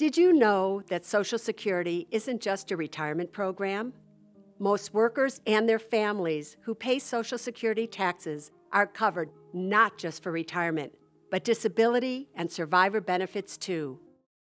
Did you know that Social Security isn't just a retirement program? Most workers and their families who pay Social Security taxes are covered not just for retirement, but disability and survivor benefits too.